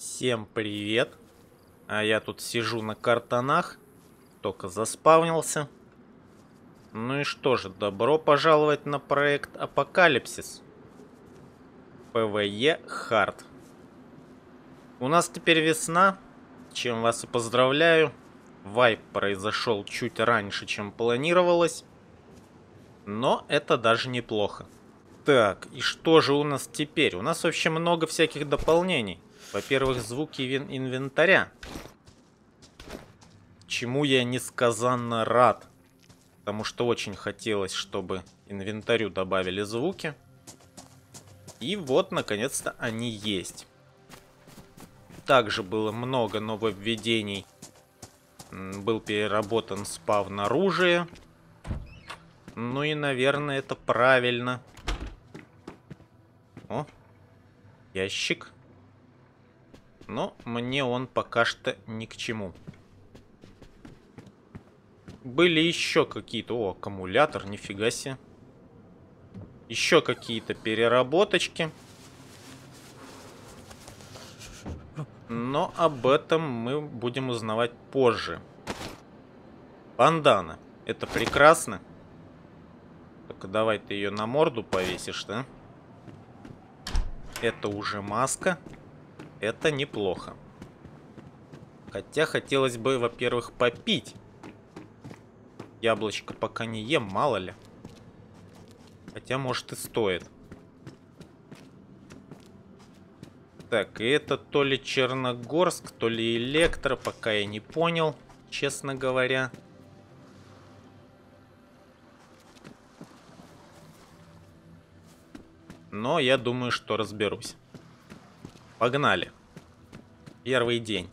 Всем привет. А я тут сижу на картонах. Только заспавнился. Ну и что же, добро пожаловать на проект Апокалипсис. PVE Hard. У нас теперь весна, чем вас и поздравляю. Wipe произошел чуть раньше, чем планировалось. Но это даже неплохо. Так, и что же у нас теперь? У нас вообще много всяких дополнений. Во-первых, звуки инвентаря. Чему я несказанно рад. Потому что очень хотелось, чтобы инвентарю добавили звуки. И вот, наконец-то, они есть. Также было много нововведений. Был переработан спав на оружие. Ну и, наверное, это правильно. О, ящик. Но мне он пока что ни к чему. Были еще какие-то... О, аккумулятор, нифига себе. Еще какие-то переработочки. Но об этом мы будем узнавать позже. Бандана. Это прекрасно. Только давай ты ее на морду повесишь, да? Это уже маска. Это неплохо. Хотя хотелось бы, во-первых, попить. Яблочко пока не ем, мало ли. Хотя, может, и стоит. Так, и это то ли Черногорск, то ли Электро, пока я не понял, честно говоря. Но я думаю, что разберусь. Погнали. Первый день.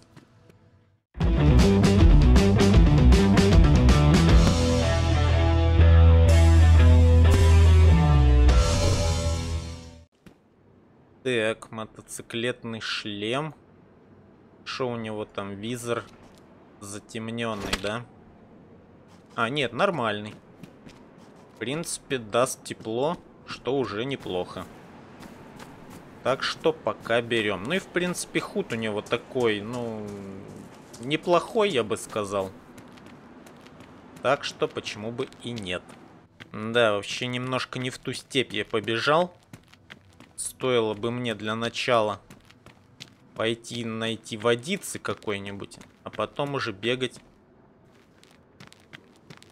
Так, мотоциклетный шлем. Что у него там? Визор затемненный, да? А, нет, нормальный. В принципе, даст тепло что уже неплохо. Так что пока берем. Ну и в принципе худ у него такой, ну, неплохой, я бы сказал. Так что почему бы и нет. Да, вообще немножко не в ту степь я побежал. Стоило бы мне для начала пойти найти водицы какой-нибудь, а потом уже бегать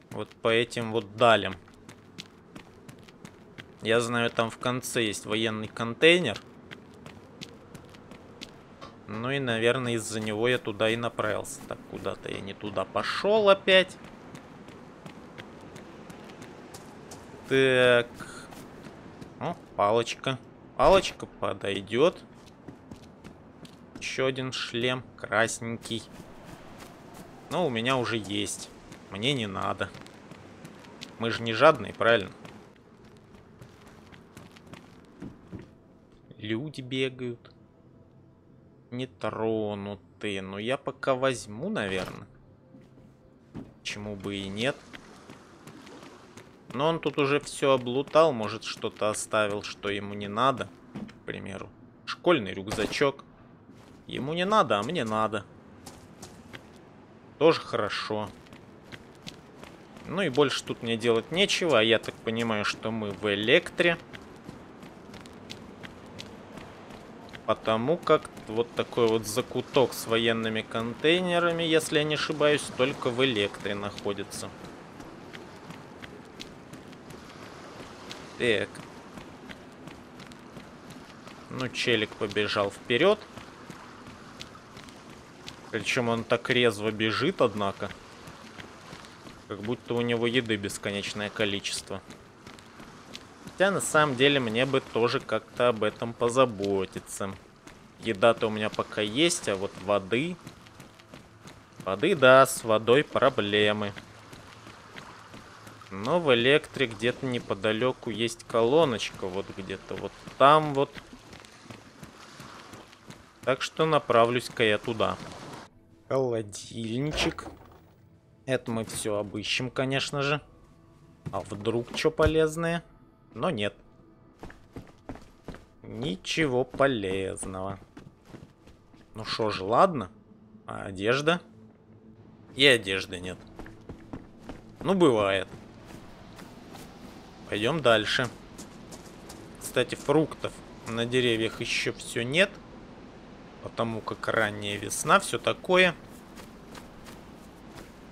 вот по этим вот далям. Я знаю, там в конце есть военный контейнер. Ну и, наверное, из-за него я туда и направился. Так, куда-то я не туда пошел опять. Так. О, палочка. Палочка подойдет. Еще один шлем красненький. Но у меня уже есть. Мне не надо. Мы же не жадные, правильно? Люди бегают. Не тронутые. Но я пока возьму, наверное. Почему бы и нет. Но он тут уже все облутал. Может, что-то оставил, что ему не надо. К примеру. Школьный рюкзачок. Ему не надо, а мне надо. Тоже хорошо. Ну и больше тут мне делать нечего. А я так понимаю, что мы в электре. Потому как вот такой вот закуток с военными контейнерами, если я не ошибаюсь, только в электре находится. Так. Ну, челик побежал вперед. Причем он так резво бежит, однако. Как будто у него еды бесконечное количество. Хотя на самом деле мне бы тоже как-то об этом позаботиться. Еда-то у меня пока есть, а вот воды... Воды, да, с водой проблемы. Но в электре где-то неподалеку есть колоночка. Вот где-то вот там вот. Так что направлюсь-ка я туда. Холодильничек. Это мы все обыщем, конечно же. А вдруг что полезное? Но нет. Ничего полезного. Ну что же, ладно. А одежда? И одежды нет. Ну, бывает. Пойдем дальше. Кстати, фруктов на деревьях еще все нет. Потому как ранняя весна, все такое.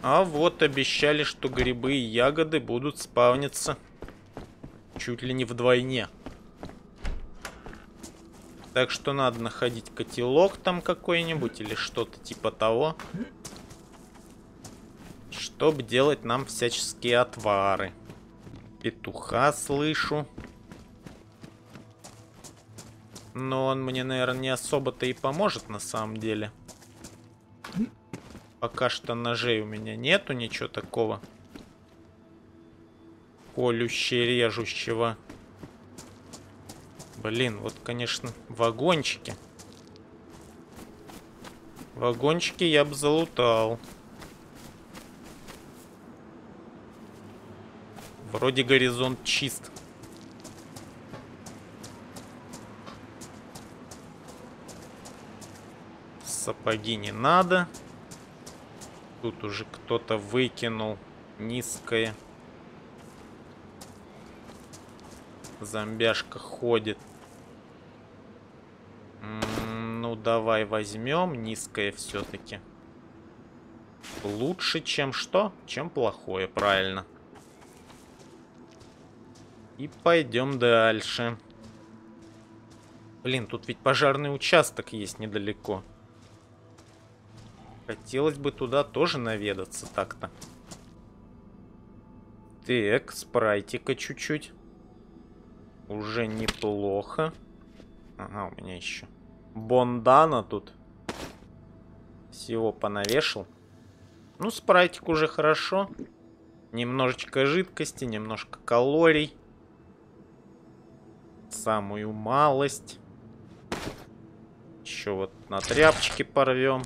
А вот обещали, что грибы и ягоды будут спавниться чуть ли не вдвойне. Так что надо находить котелок там какой-нибудь или что-то типа того. Чтобы делать нам всяческие отвары. Петуха слышу. Но он мне, наверное, не особо-то и поможет на самом деле. Пока что ножей у меня нету, ничего такого. Колюще, режущего. Блин, вот, конечно, вагончики. Вагончики я бы залутал. Вроде горизонт чист. Сапоги не надо. Тут уже кто-то выкинул низкое. Зомбяшка ходит. ну, давай возьмем низкое все-таки. Лучше, чем что? Чем плохое, правильно. И пойдем дальше. Блин, тут ведь пожарный участок есть недалеко. Хотелось бы туда тоже наведаться так-то. Так, спрайтика чуть-чуть. Уже неплохо. Ага, у меня еще. Бондана тут. Всего понавешал. Ну, спрайтик уже хорошо. Немножечко жидкости, немножко калорий. Самую малость. Еще вот на тряпочке порвем.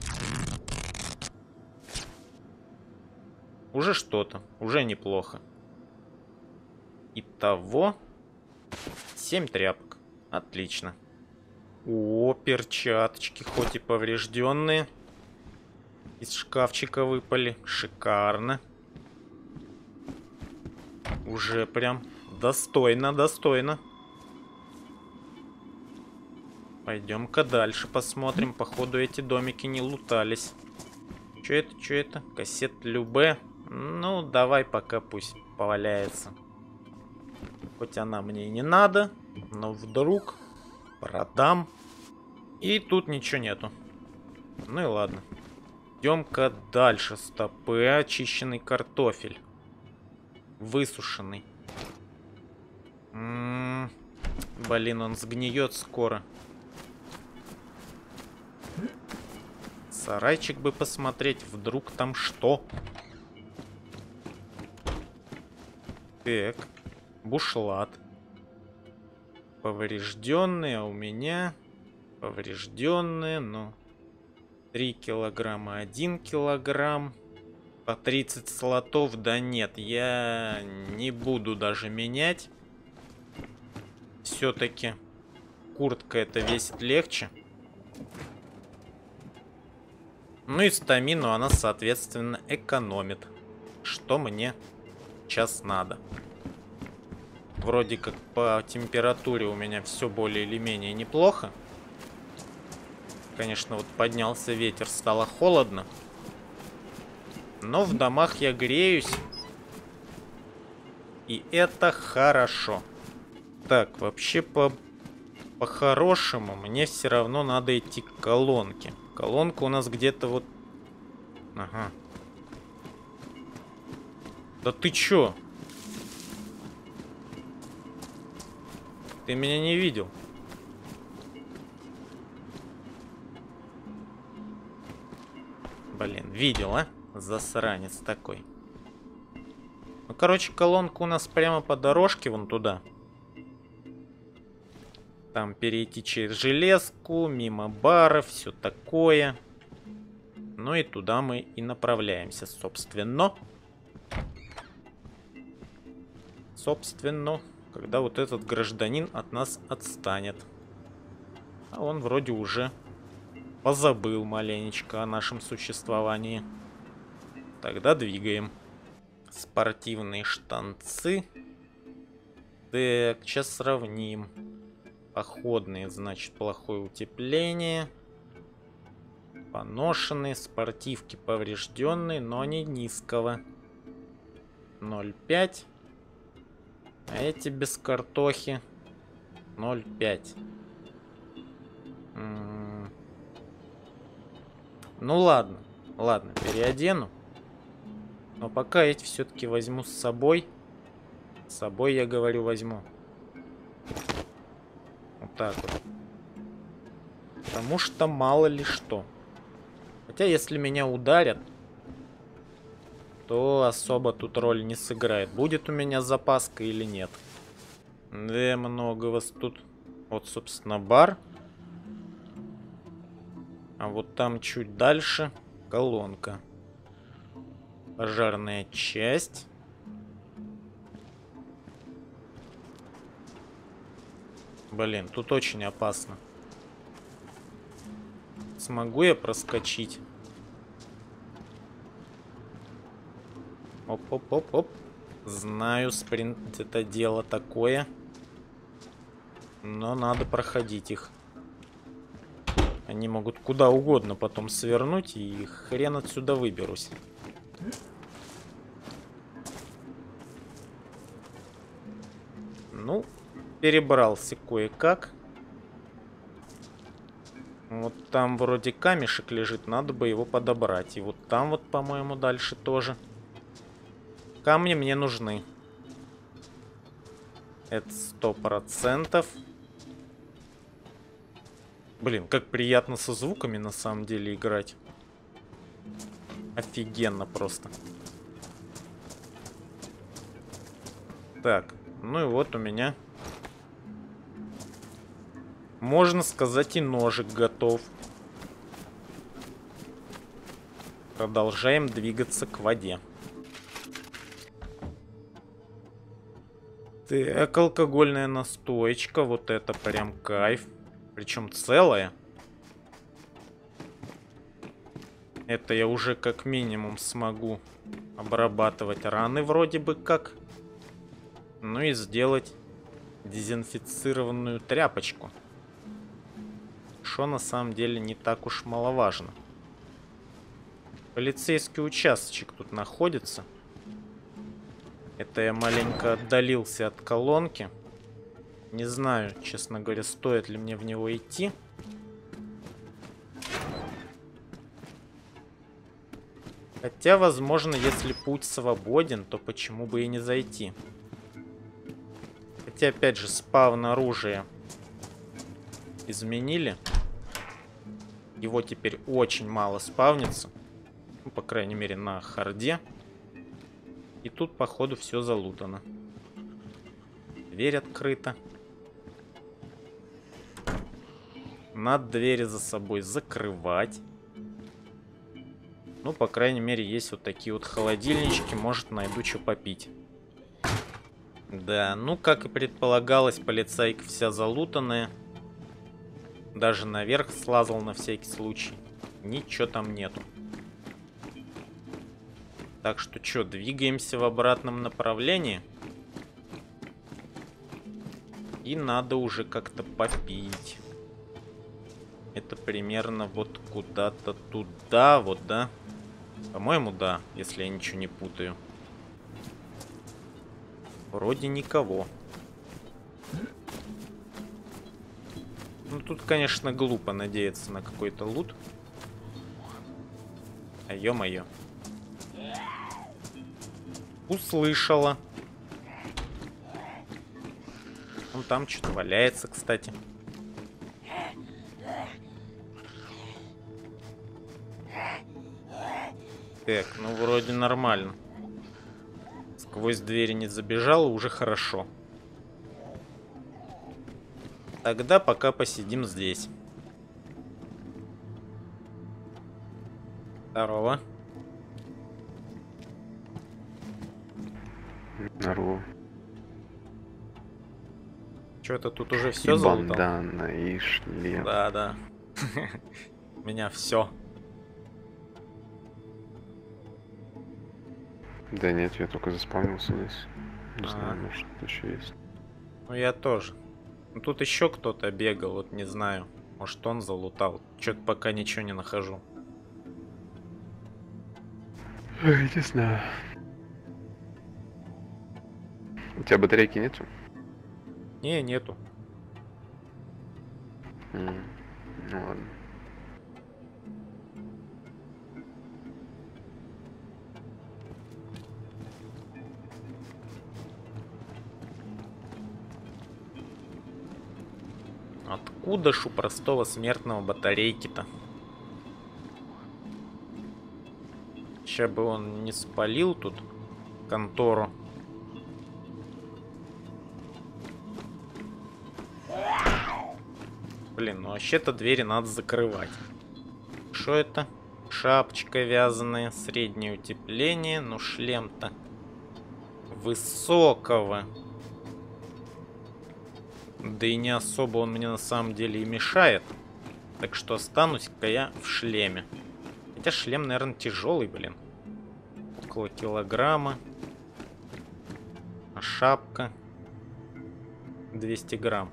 Уже что-то. Уже неплохо. Итого... 7 тряпок. Отлично. О, перчаточки, хоть и поврежденные. Из шкафчика выпали. Шикарно. Уже прям достойно, достойно. Пойдем-ка дальше посмотрим. Походу эти домики не лутались. Что это, что это? Кассет Любе. Ну, давай пока пусть поваляется. Хоть она мне и не надо, но вдруг продам. И тут ничего нету. Ну и ладно. Идем-ка дальше. Стопы. Очищенный картофель. Высушенный. М -м -м. Блин, он сгниет скоро. Сарайчик бы посмотреть, вдруг там что. Так, бушлат. Поврежденные, у меня поврежденные, но 3 килограмма, 1 килограмм. По 30 слотов, да нет, я не буду даже менять. Все-таки куртка это весит легче. Ну и стамину она, соответственно, экономит. Что мне сейчас надо. Вроде как по температуре у меня все более или менее неплохо. Конечно, вот поднялся ветер, стало холодно. Но в домах я греюсь. И это хорошо. Так, вообще по по-хорошему мне все равно надо идти к колонке. Колонка у нас где-то вот... Ага, да ты чё? Ты меня не видел. Блин, видел, а? Засранец такой. Ну, короче, колонка у нас прямо по дорожке вон туда. Там перейти через железку, мимо баров, все такое. Ну и туда мы и направляемся, собственно собственно, когда вот этот гражданин от нас отстанет. А он вроде уже позабыл маленечко о нашем существовании. Тогда двигаем. Спортивные штанцы. Так, сейчас сравним. Походные, значит, плохое утепление. Поношенные, спортивки поврежденные, но не низкого. 0,5. А эти без картохи 0,5. Ну ладно, ладно, переодену. Но пока эти все-таки возьму с собой. С собой, я говорю, возьму. Вот так вот. Потому что мало ли что. Хотя, если меня ударят, то особо тут роль не сыграет. Будет у меня запаска или нет. Да, много вас тут. Вот, собственно, бар. А вот там чуть дальше колонка. Пожарная часть. Блин, тут очень опасно. Смогу я проскочить? Оп-оп-оп-оп. Знаю, спринт это дело такое. Но надо проходить их. Они могут куда угодно потом свернуть, и хрен отсюда выберусь. Ну, перебрался кое-как. Вот там вроде камешек лежит, надо бы его подобрать. И вот там вот, по-моему, дальше тоже. Камни мне нужны. Это сто процентов. Блин, как приятно со звуками на самом деле играть. Офигенно просто. Так, ну и вот у меня... Можно сказать и ножик готов. Продолжаем двигаться к воде. Так, алкогольная настоечка. Вот это прям кайф. Причем целая. Это я уже как минимум смогу обрабатывать раны вроде бы как. Ну и сделать дезинфицированную тряпочку. Что на самом деле не так уж маловажно. Полицейский участочек тут находится. Это я маленько отдалился от колонки. Не знаю, честно говоря, стоит ли мне в него идти. Хотя, возможно, если путь свободен, то почему бы и не зайти. Хотя, опять же, спавн оружия изменили. Его теперь очень мало спавнится. Ну, по крайней мере, на харде. И тут, походу, все залутано. Дверь открыта. Надо двери за собой закрывать. Ну, по крайней мере, есть вот такие вот холодильнички. Может, найду что попить. Да, ну, как и предполагалось, полицайка вся залутанная. Даже наверх слазал на всякий случай. Ничего там нету. Так что что, двигаемся в обратном направлении. И надо уже как-то попить. Это примерно вот куда-то туда, вот, да? По-моему, да, если я ничего не путаю. Вроде никого. Ну, тут, конечно, глупо надеяться на какой-то лут. А ё-моё. Услышала. Он там что-то валяется, кстати. Так, ну вроде нормально. Сквозь двери не забежал, уже хорошо. Тогда пока посидим здесь. Здорово. Здорово. Что-то тут уже все и залутал? бандана, и шлем. Да, да. У меня все. Да нет, я только заспавнился здесь. Не А. знаю, может тут еще есть. Ну я тоже. Ну, тут еще кто-то бегал, вот не знаю. Может он залутал. Что-то пока ничего не нахожу. Ой, не знаю. У тебя батарейки нету? Не, нету. М, Ну ладно. Откуда ж у простого смертного батарейки-то? Сейчас бы он не спалил тут контору. Блин, ну вообще-то двери надо закрывать. Что это? Шапочка вязаная, среднее утепление, ну шлем-то высокого. Да и не особо он мне на самом деле и мешает. Так что останусь-ка я в шлеме. Хотя шлем, наверное, тяжелый, блин. Около килограмма. А шапка 200 грамм.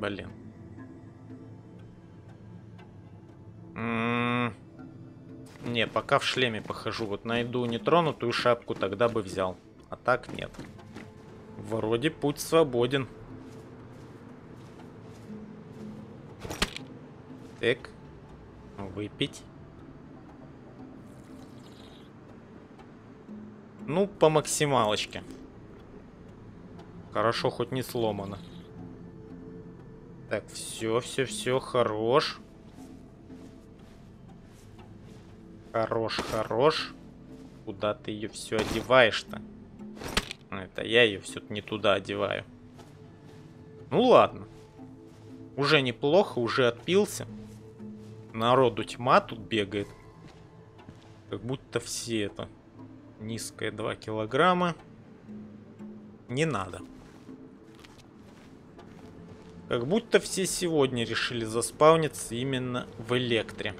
Блин. М, Не, пока в шлеме похожу. Вот найду нетронутую шапку, тогда бы взял. А так нет. Вроде путь свободен. Так. Выпить. Ну, по максималочке. Хорошо, хоть не сломано. Так, все, все, все, хорош. Хорош, хорош. Куда ты ее все одеваешь-то? Это я ее все не туда одеваю. Ну ладно. Уже неплохо, уже отпился. Народу тьма тут бегает. Как будто все это. Низкое 2 килограмма. Не надо. Как будто все сегодня решили заспавниться именно в электре.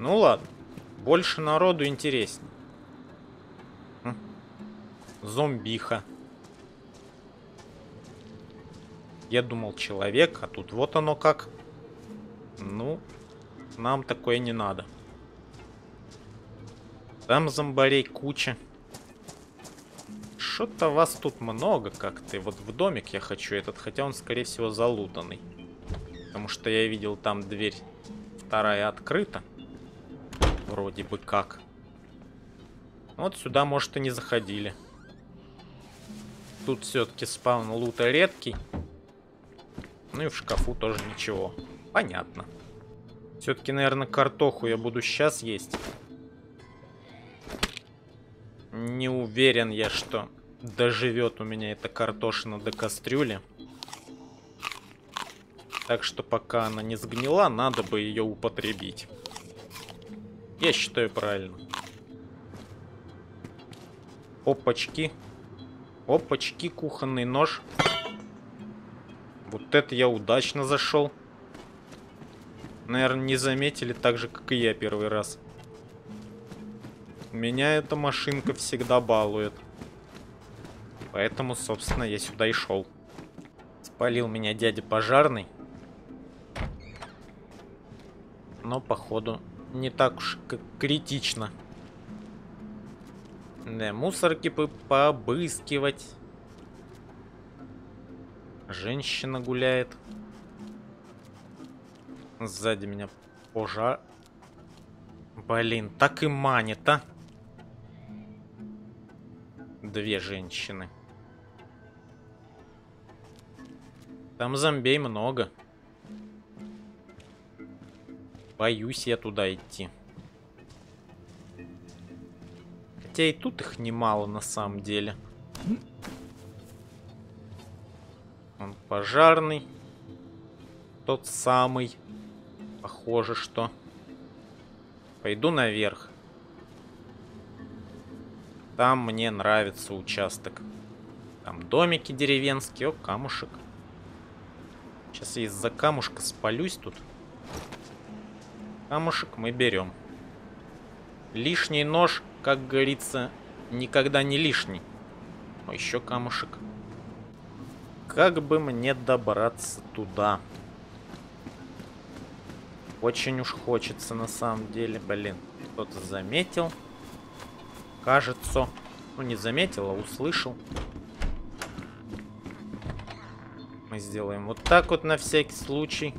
Ну ладно. Больше народу интереснее. М. Зомбиха. Я думал человек, а тут вот оно как. Ну, нам такое не надо. Там зомбарей куча. Что-то вас тут много как-то. Вот в домик я хочу этот, хотя он, скорее всего, залутанный. Потому что я видел там дверь вторая открыта. Вроде бы как. Вот сюда, может, и не заходили. Тут все-таки спаун лута редкий. Ну и в шкафу тоже ничего. Понятно. Все-таки, наверное, картоху я буду сейчас есть. Не уверен я, что доживет у меня эта картошина до кастрюли. Так что пока она не сгнила, надо бы ее употребить. Я считаю правильно. Опачки. Опачки, кухонный нож. Вот это я удачно зашел. Наверное, не заметили так же, как и я первый раз. Меня эта машинка всегда балует. Поэтому, собственно, я сюда и шел. Спалил меня дядя пожарный. Но, походу, не так уж критично. Да, мусорки бы пообыскивать. Женщина гуляет. Сзади меня пожар. Блин, так и манит, а. Две женщины. Там зомбей много. Боюсь я туда идти. Хотя и тут их немало на самом деле. Он пожарный. Тот самый. Похоже, что... Пойду наверх. Там мне нравится участок. Там домики деревенские. О, камушек. Сейчас я из-за камушка спалюсь тут. Камушек мы берем. Лишний нож, как говорится, никогда не лишний. О, еще камушек. Как бы мне добраться туда? Очень уж хочется на самом деле, блин. Кто-то заметил. Кажется. Ну, не заметил, а услышал. Мы сделаем вот так вот на всякий случай.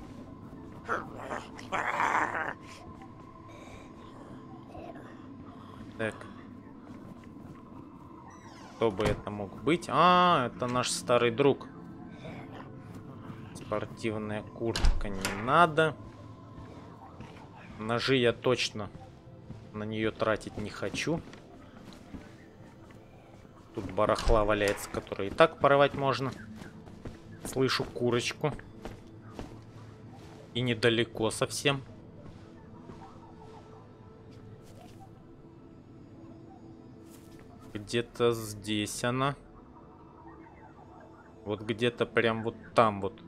Так. Кто бы это мог быть? А, это наш старый друг. Спортивная куртка не надо. Ножи я точно на нее тратить не хочу. Тут барахла валяется, который и так порвать можно. Слышу курочку. И недалеко совсем. Где-то здесь она. Вот где-то прям вот там вот.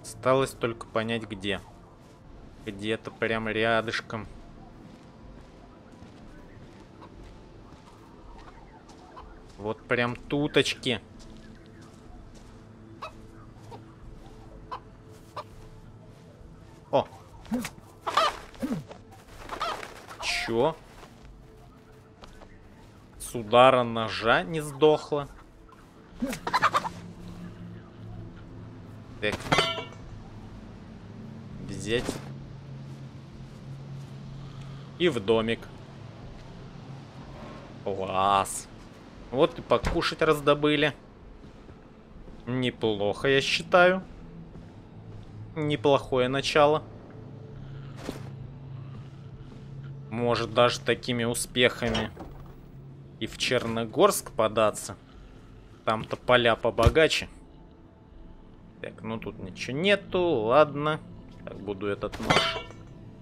Осталось только понять где. Где-то прям рядышком. Вот прям туточки. О! Чё? С удара ножа не сдохла. Так. Взять. И в домик. Класс. Вот и покушать раздобыли. Неплохо, я считаю. Неплохое начало. Может даже такими успехами и в Черногорск податься. Там-то поля побогаче. Так, ну тут ничего нету, ладно. Так, буду этот нож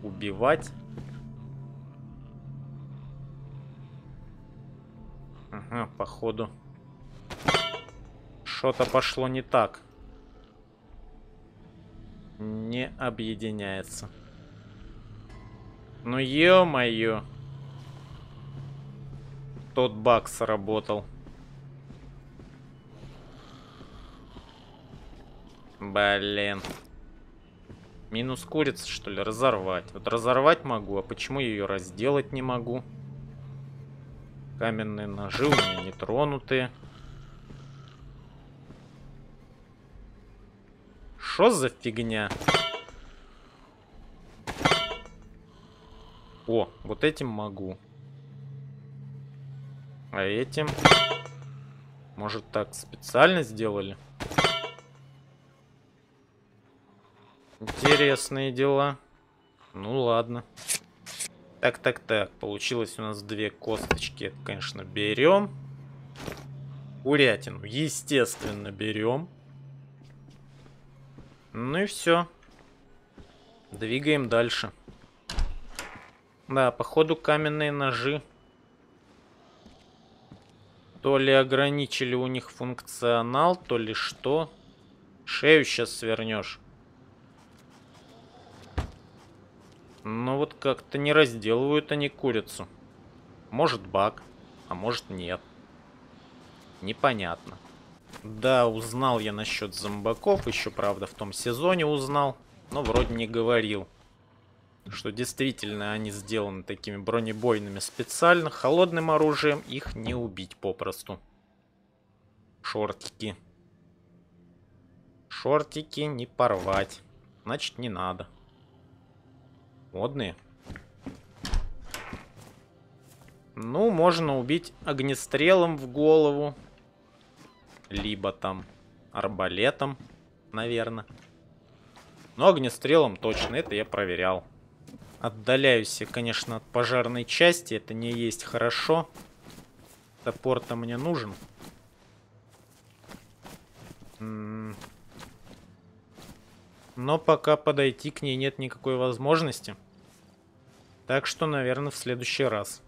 убивать. Ага, походу. Что-то пошло не так. Не объединяется. Ну ё-моё. Тот баг сработал. Блин. Минус курица, что ли, разорвать. Вот разорвать могу, а почему ее разделать не могу? Каменные ножи у меня не тронутые. Что за фигня? О, вот этим могу. А этим... Может так специально сделали? Интересные дела. Ну ладно. Так, так, так. Получилось у нас две косточки. Это, конечно, берем. Курятину, естественно, берем. Ну и все. Двигаем дальше. Да, походу каменные ножи. То ли ограничили у них функционал, то ли что. Шею сейчас свернешь. Ну вот как-то не разделывают они курицу. Может баг, а может нет. Непонятно. Да, узнал я насчет зомбаков, еще правда в том сезоне узнал, но вроде не говорил. Что действительно они сделаны такими бронебойными специально, холодным оружием их не убить попросту. Шортики. Шортики не порвать. Значит не надо. Модные. Ну, можно убить огнестрелом в голову. Либо там арбалетом, наверное. Но огнестрелом точно, это я проверял. Отдаляюсь я, конечно, от пожарной части. Это не есть хорошо. Топор-то мне нужен. Но пока подойти к ней нет никакой возможности. Так что, наверное, в следующий раз.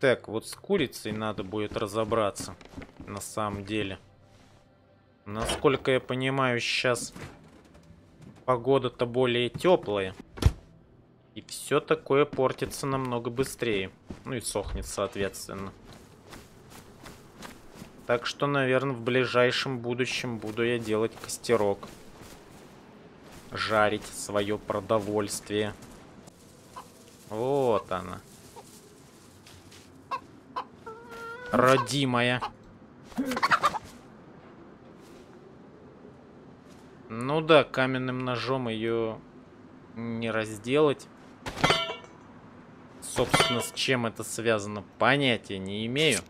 Так, вот с курицей надо будет разобраться. На самом деле. Насколько я понимаю, сейчас погода-то более теплая. И все такое портится намного быстрее. Ну и сохнет, соответственно. Так что, наверное, в ближайшем будущем буду я делать костерок. Жарить свое продовольствие. Вот она. Родимая. Ну да, каменным ножом ее не разделать. Собственно, с чем это связано, понятия не имею.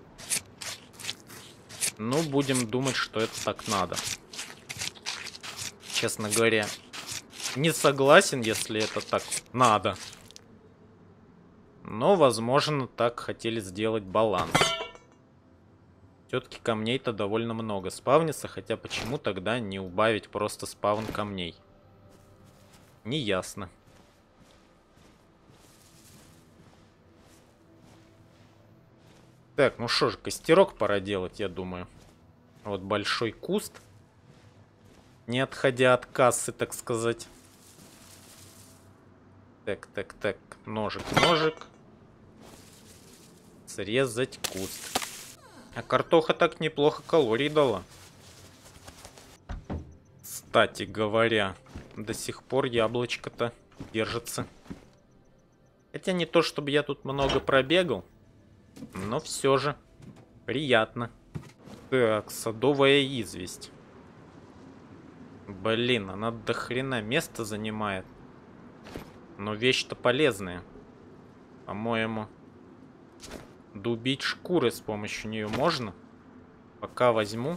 Ну, будем думать, что это так надо. Честно говоря, не согласен, если это так надо. Но, возможно, так хотели сделать баланс. Все-таки камней-то довольно много спавнится, хотя почему тогда не убавить просто спавн камней? Неясно. Так, ну что ж, костерок пора делать, я думаю. Вот большой куст. Не отходя от кассы, так сказать. Так, так, так. Ножик, ножик. Срезать куст. А картоха так неплохо калорий дала. Кстати говоря, до сих пор яблочко-то держится. Хотя не то, чтобы я тут много пробегал, но все же приятно. Так, садовая известь. Блин, она до хрена место занимает. Но вещь-то полезная. По-моему, Дубить шкуры с помощью нее можно? Пока возьму.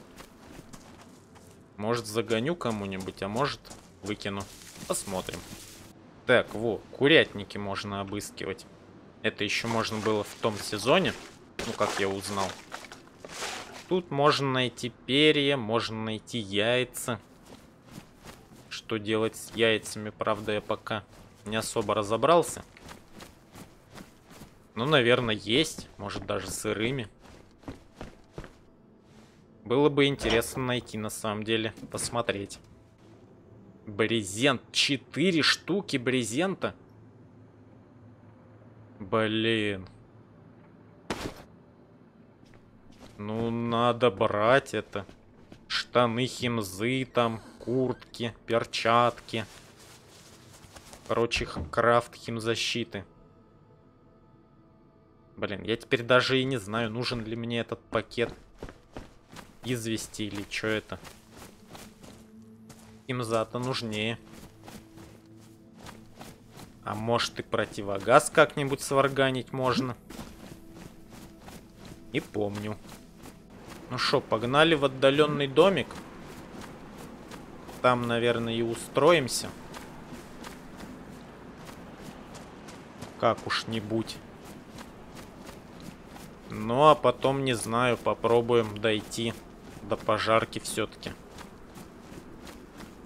Может загоню кому-нибудь, а может выкину. Посмотрим. Так, во, курятники можно обыскивать. Это еще можно было в том сезоне. Ну, как я узнал. Тут можно найти перья, можно найти яйца. Что делать с яйцами, правда, я пока не особо разобрался. Ну, наверное, есть. Может, даже сырыми. Было бы интересно найти, на самом деле. Посмотреть. Брезент. Четыре штуки брезента. Блин. Ну, надо брать это. Штаны химзы там, куртки, перчатки. Короче, крафт химзащиты. Блин, я теперь даже и не знаю, нужен ли мне этот пакет извести или что это. Им зато нужнее. А может и противогаз как-нибудь сварганить можно. И помню. Ну что, погнали в отдаленный домик. Там, наверное, и устроимся. Как уж нибудь. Ну, а потом, не знаю, попробуем дойти до пожарки все-таки.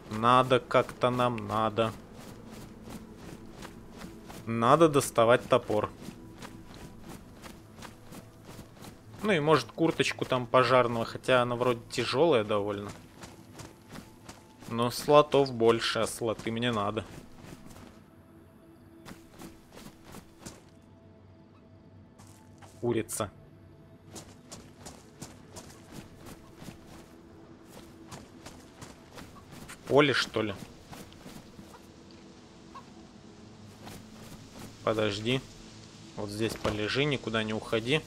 Надо как-то нам, надо. Надо доставать топор. Ну и может курточку там пожарного, хотя она вроде тяжелая довольно. Но слотов больше, а слоты мне надо. Курица. поле, что ли? Подожди. Вот здесь полежи, никуда не уходи.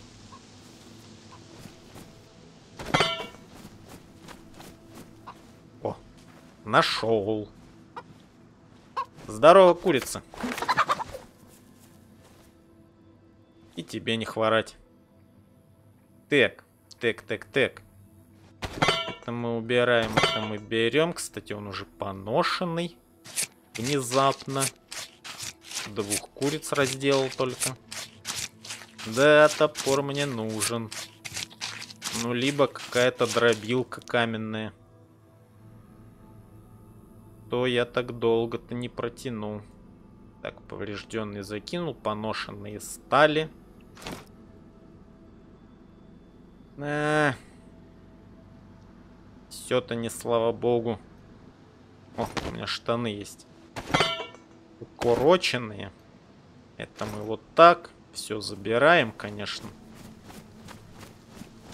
О, нашел. Здорово, курица. Тебе не хворать. Так, так, так, так. Это мы убираем, это мы берем. Кстати, он уже поношенный. Внезапно. Двух куриц разделал только. Да, топор мне нужен. Ну, либо какая-то дробилка каменная. То я так долго-то не протяну. Так, поврежденный закинул, поношенные стали. А, Все-то не слава богу. О, у меня штаны есть. Укороченные. Это мы вот так все забираем, конечно.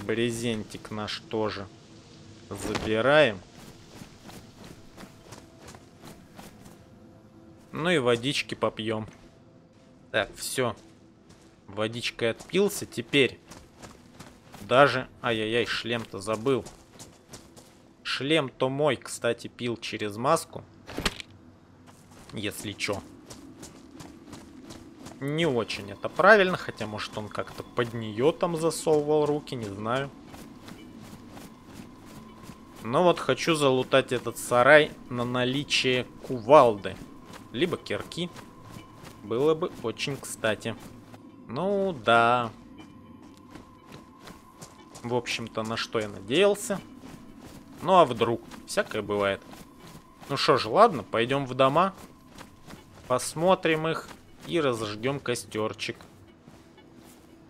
Брезентик наш тоже забираем. Ну и водички попьем. Так, все. Водичкой отпился. Теперь даже... Ай-яй-яй, шлем-то забыл. Шлем-то мой, кстати, пил через маску. Если чё. Не очень это правильно, хотя, может, он как-то под нее там засовывал руки, не знаю. Но вот хочу залутать этот сарай на наличие кувалды. Либо кирки. Было бы очень кстати. Ну, да. В общем-то, на что я надеялся. Ну, а вдруг? Всякое бывает. Ну что ж, ладно, пойдем в дома. Посмотрим их и разожгем костерчик.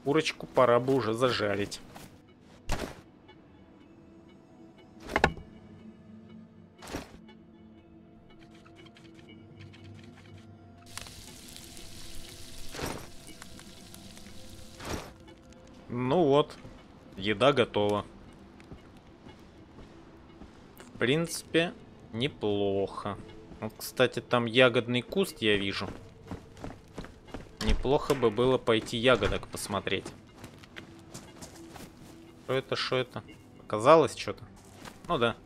Курочку пора бы уже зажарить. Еда готова. В принципе, неплохо. Вот, кстати, там ягодный куст я вижу. Неплохо бы было пойти ягодок посмотреть. Что это, что это? Показалось что-то? Ну да.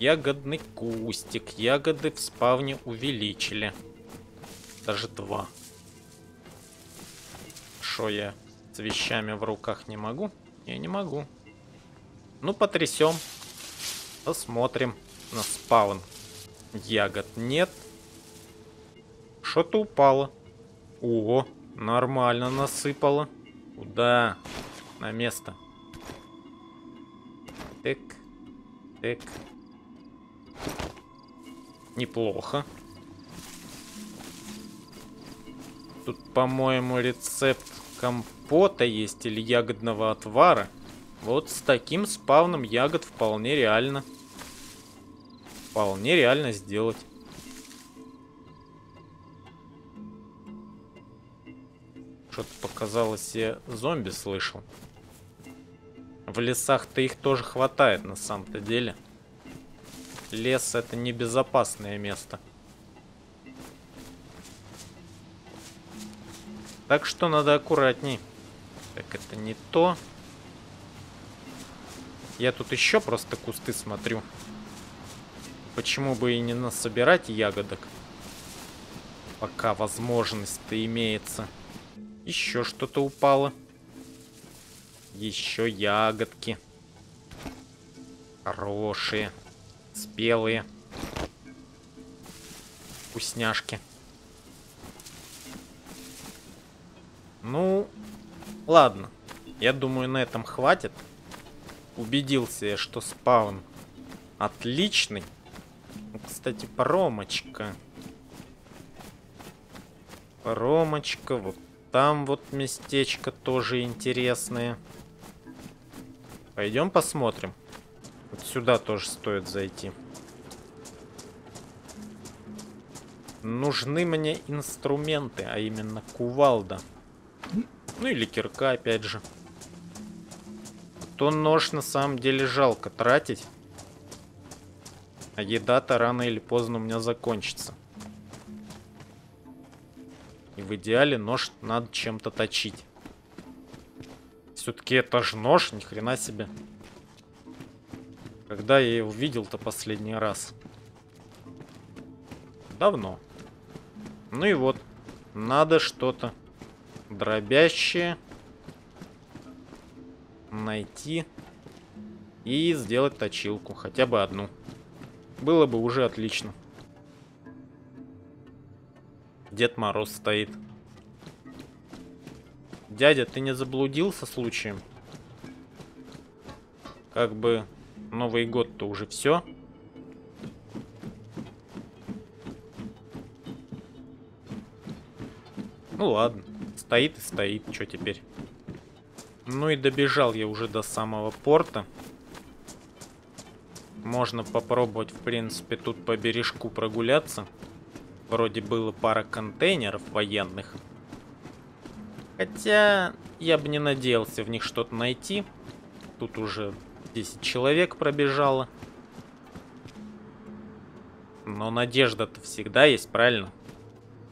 Ягодный кустик. Ягоды в спавне увеличили. Даже два. Шо я с вещами в руках не могу? Я не могу. Ну, потрясем. Посмотрим на спаун. Ягод нет. Что-то упало. О, нормально насыпало. Куда? На место. Так. Так. Неплохо. Тут, по-моему, рецепт компота есть или ягодного отвара. Вот с таким спавном ягод вполне реально. Вполне реально сделать. Что-то показалось, я зомби слышал. В лесах-то их тоже хватает на самом-то деле. Лес это небезопасное место. Так что надо аккуратней. Так, это не то. Я тут еще просто кусты смотрю. Почему бы и не насобирать ягодок? Пока возможность-то имеется. Еще что-то упало. Еще ягодки. Хорошие. Спелые. Вкусняшки. Ну, ладно. Я думаю, на этом хватит. Убедился я, что спаун отличный. Кстати, промочка. Промочка. Вот там вот местечко тоже интересное. Пойдем посмотрим. Вот сюда тоже стоит зайти. Нужны мне инструменты, а именно кувалда. Ну или кирка, опять же. То нож на самом деле жалко тратить. А еда-то рано или поздно у меня закончится. И в идеале нож надо чем-то точить. Все-таки это же нож, ни хрена себе. Когда я его видел-то последний раз? Давно. Ну и вот. Надо что-то дробящее найти и сделать точилку. Хотя бы одну. Было бы уже отлично. Дед Мороз стоит. Дядя, ты не заблудился случаем? Как бы Новый год-то уже все. Ну ладно, стоит и стоит, что теперь. Ну и добежал я уже до самого порта. Можно попробовать, в принципе, тут по бережку прогуляться. Вроде было пара контейнеров военных. Хотя я бы не надеялся в них что-то найти. Тут уже 10 человек пробежало. Но надежда-то всегда есть, правильно?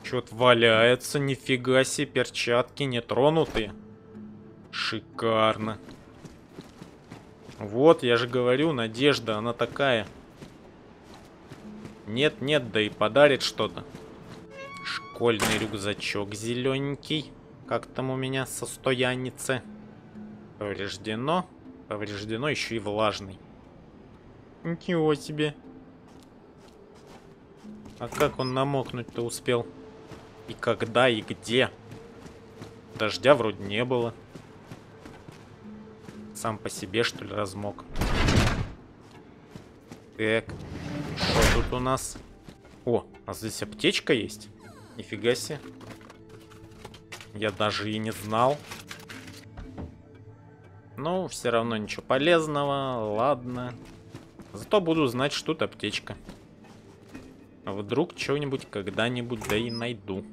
Что-то валяется, нифига себе, перчатки не тронутые. Шикарно. Вот, я же говорю, надежда, она такая. Нет, нет, да и подарит что-то. Школьный рюкзачок зелененький. Как там у меня состоянице? Повреждено. Повреждено еще и влажный. Ничего себе. А как он намокнуть-то успел? И когда, и где? Дождя вроде не было. Сам по себе, что ли, размок. Так, что тут у нас? О, а здесь аптечка есть? Нифига себе. Я даже и не знал. Ну, все равно ничего полезного, ладно. Зато буду знать, что тут аптечка. Вдруг что-нибудь когда-нибудь да и найду.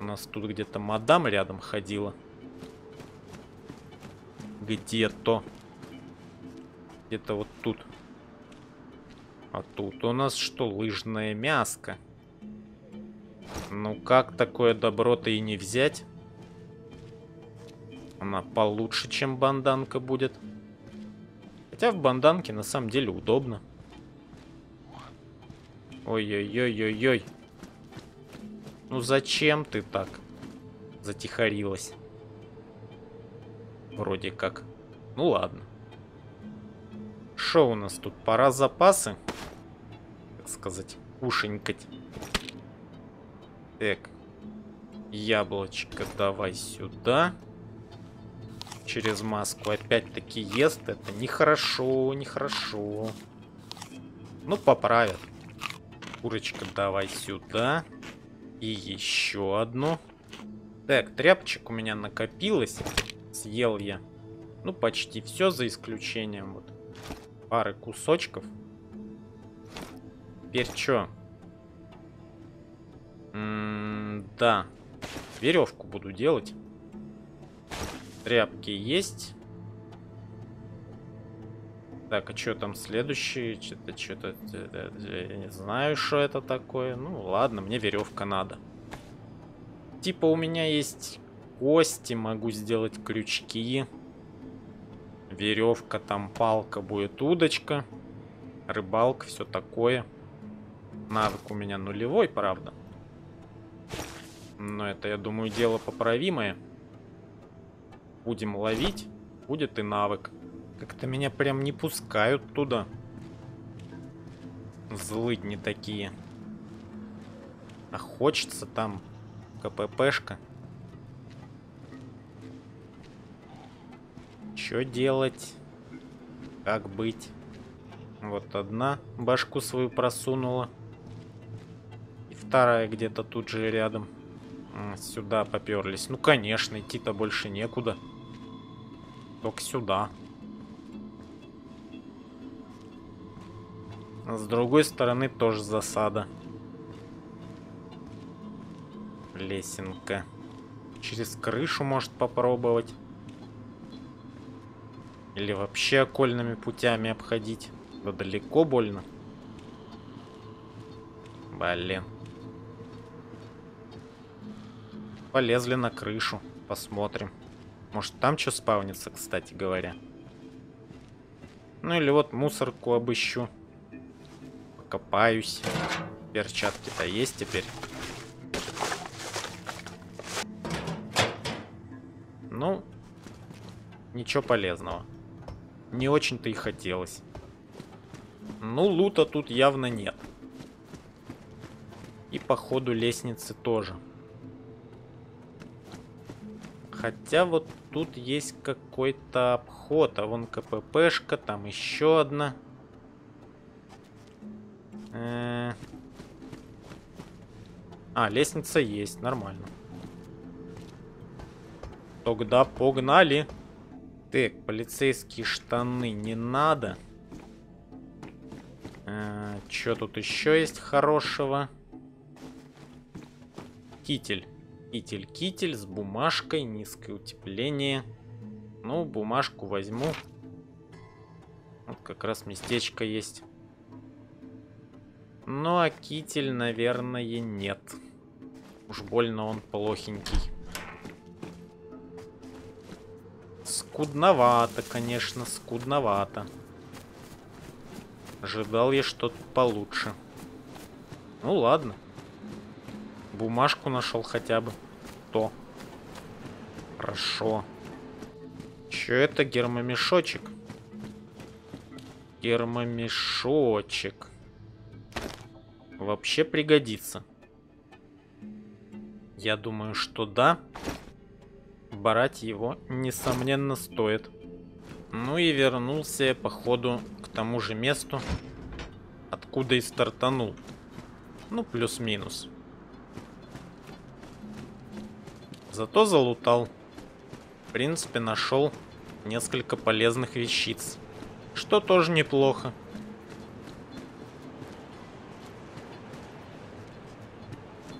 У нас тут где-то мадам рядом ходила. Где-то. Где-то вот тут. А тут у нас что, лыжное мяско? Ну как такое добро-то и не взять? Она получше, чем банданка будет. Хотя в банданке на самом деле удобно. Ой-ой-ой-ой-ой. Ну зачем ты так затихарилась? Вроде как. Ну ладно. Что у нас тут? Пора запасы, так сказать, ушенькать. Так. Яблочко давай сюда. Через маску опять-таки ест. Это нехорошо, нехорошо. Ну, поправят. Курочка давай сюда. И еще одну. Так, тряпочек у меня накопилось. Съел я. Ну, почти все, за исключением вот пары кусочков. Теперь что? да. Веревку буду делать. Тряпки есть. Так, а что там следующее? Что-то, что-то... Я не знаю, что это такое. Ну, ладно, мне веревка надо. Типа у меня есть кости, могу сделать крючки. Веревка, там палка будет, удочка. Рыбалка, все такое. Навык у меня нулевой, правда. Но это, я думаю, дело поправимое. Будем ловить, будет и навык. Как-то меня прям не пускают туда. Злыдни такие. А хочется там КППшка. Что делать? Как быть? Вот одна башку свою просунула. И вторая где-то тут же рядом. Сюда поперлись. Ну, конечно, идти-то больше некуда. Только сюда. С другой стороны тоже засада. Лесенка. Через крышу может попробовать. Или вообще окольными путями обходить. Да далеко больно. Блин. Полезли на крышу. Посмотрим. Может там что спавнится, кстати говоря. Ну или вот мусорку обыщу покопаюсь. Перчатки-то есть теперь. Ну, ничего полезного. Не очень-то и хотелось. Ну, лута тут явно нет. И по ходу лестницы тоже. Хотя вот тут есть какой-то обход. А вон КППшка, там еще одна. Э. А, лестница есть, нормально. Тогда погнали. Так, полицейские штаны не надо. А, что тут еще есть хорошего? Китель. Китель, китель с бумажкой, низкое утепление. Ну, бумажку возьму. Вот как раз местечко есть. Ну, а китель, наверное, нет. Уж больно он плохенький. Скудновато, конечно, скудновато. Ожидал я что-то получше. Ну ладно. Бумажку нашел хотя бы. То. Хорошо. Че это гермомешочек? Гермомешочек. Вообще пригодится. Я думаю, что да. Брать его, несомненно, стоит. Ну и вернулся я, походу, к тому же месту, откуда и стартанул. Ну, плюс-минус. Зато залутал. В принципе, нашел несколько полезных вещиц. Что тоже неплохо.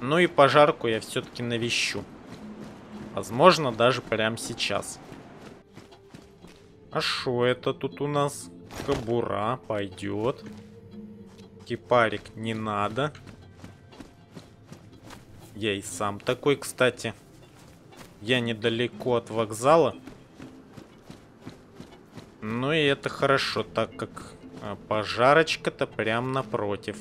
Ну и пожарку я все-таки навещу. Возможно, даже прямо сейчас. А что это тут у нас? Кабура пойдет. Кипарик не надо. Я и сам такой, кстати. Я недалеко от вокзала. Ну и это хорошо, так как а, пожарочка-то прям напротив.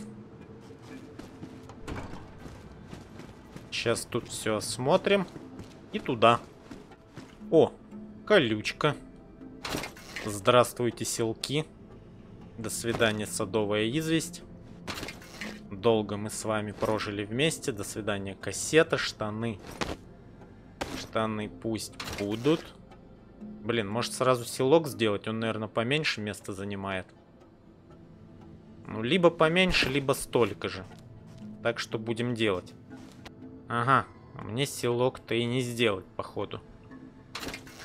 Сейчас тут все осмотрим. И туда. О, колючка. Здравствуйте, селки. До свидания, садовая известь. Долго мы с вами прожили вместе. До свидания, кассета, штаны. Штаны пусть будут. Блин, может сразу селок сделать? Он, наверное, поменьше места занимает. Ну, либо поменьше, либо столько же. Так что будем делать. Ага, а мне селок-то и не сделать, походу.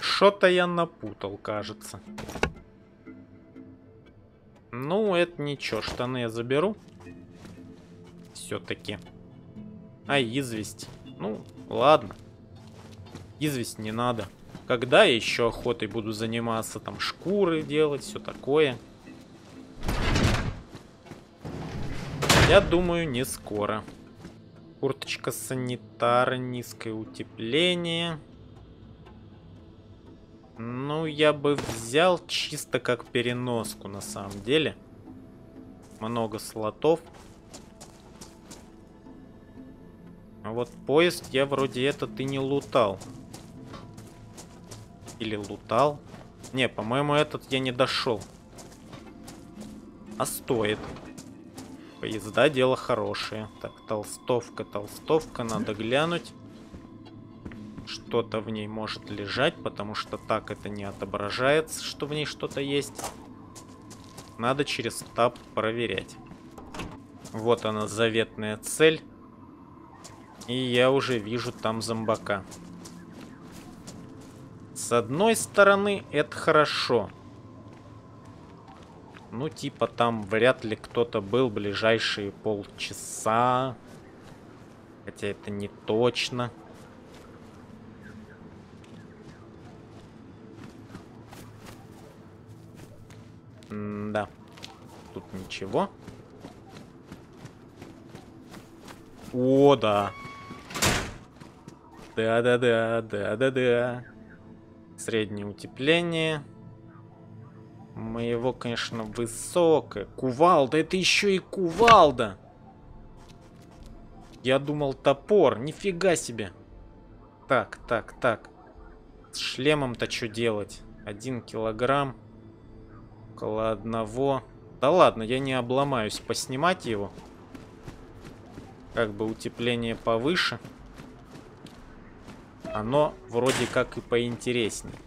Что-то я напутал, кажется. Ну, это ничего, штаны я заберу. Все-таки. А известь? Ну, ладно. Известь не надо. Когда я еще охотой буду заниматься, там шкуры делать, все такое. Я думаю, не скоро. Курточка санитара, низкое утепление. Ну, я бы взял чисто как переноску, на самом деле. Много слотов. А вот поезд я вроде этот и не лутал. Или лутал? Не, по-моему, этот я не дошел. А стоит. Поезда дело хорошее. Так, толстовка, толстовка, надо глянуть. Что-то в ней может лежать, потому что так это не отображается, что в ней что-то есть. Надо через таб проверять. Вот она, заветная цель. И я уже вижу там зомбака. С одной стороны, это хорошо. Ну, типа, там вряд ли кто-то был ближайшие полчаса. Хотя это не точно. М да. Тут ничего. О, да. Да-да-да, да-да-да. Среднее утепление. Моего, конечно, высокое. Кувалда, это еще и кувалда. Я думал топор, нифига себе. Так, так, так. С шлемом-то что делать? Один килограмм. Около одного. Да ладно, я не обломаюсь поснимать его. Как бы утепление повыше. Оно вроде как и поинтереснее.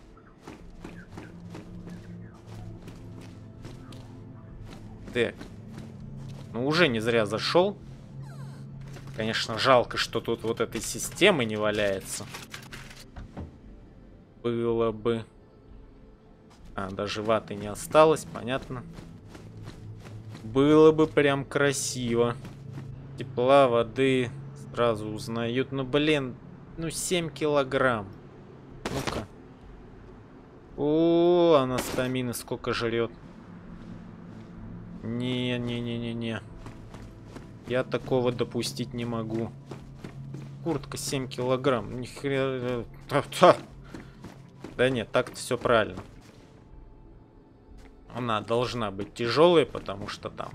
Так. Ну, уже не зря зашел. Конечно, жалко, что тут вот этой системы не валяется. Было бы А, даже ваты не осталось, понятно. Было бы прям красиво. Тепла, воды сразу узнают. Ну, блин, ну 7 килограмм. Ну-ка. О, она стамины сколько жрет. Не-не-не-не-не. Я такого допустить не могу. Куртка 7 килограмм. Нихрена. Да нет, так-то все правильно. Она должна быть тяжелой, потому что там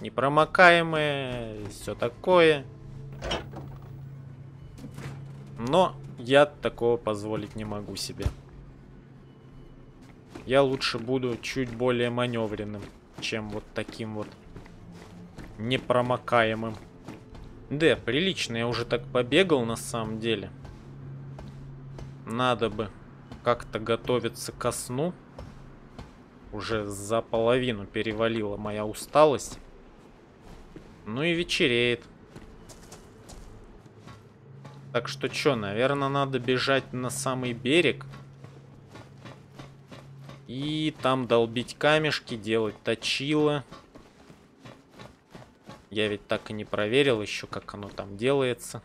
непромокаемая, все такое. Но я такого позволить не могу себе. Я лучше буду чуть более маневренным, чем вот таким вот непромокаемым. Да, прилично, я уже так побегал на самом деле. Надо бы как-то готовиться ко сну. Уже за половину перевалила моя усталость. Ну и вечереет. Так что что, наверное, надо бежать на самый берег. И там долбить камешки, делать точило. Я ведь так и не проверил еще, как оно там делается.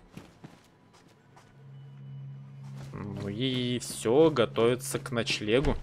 Ну и все, готовится к ночлегу.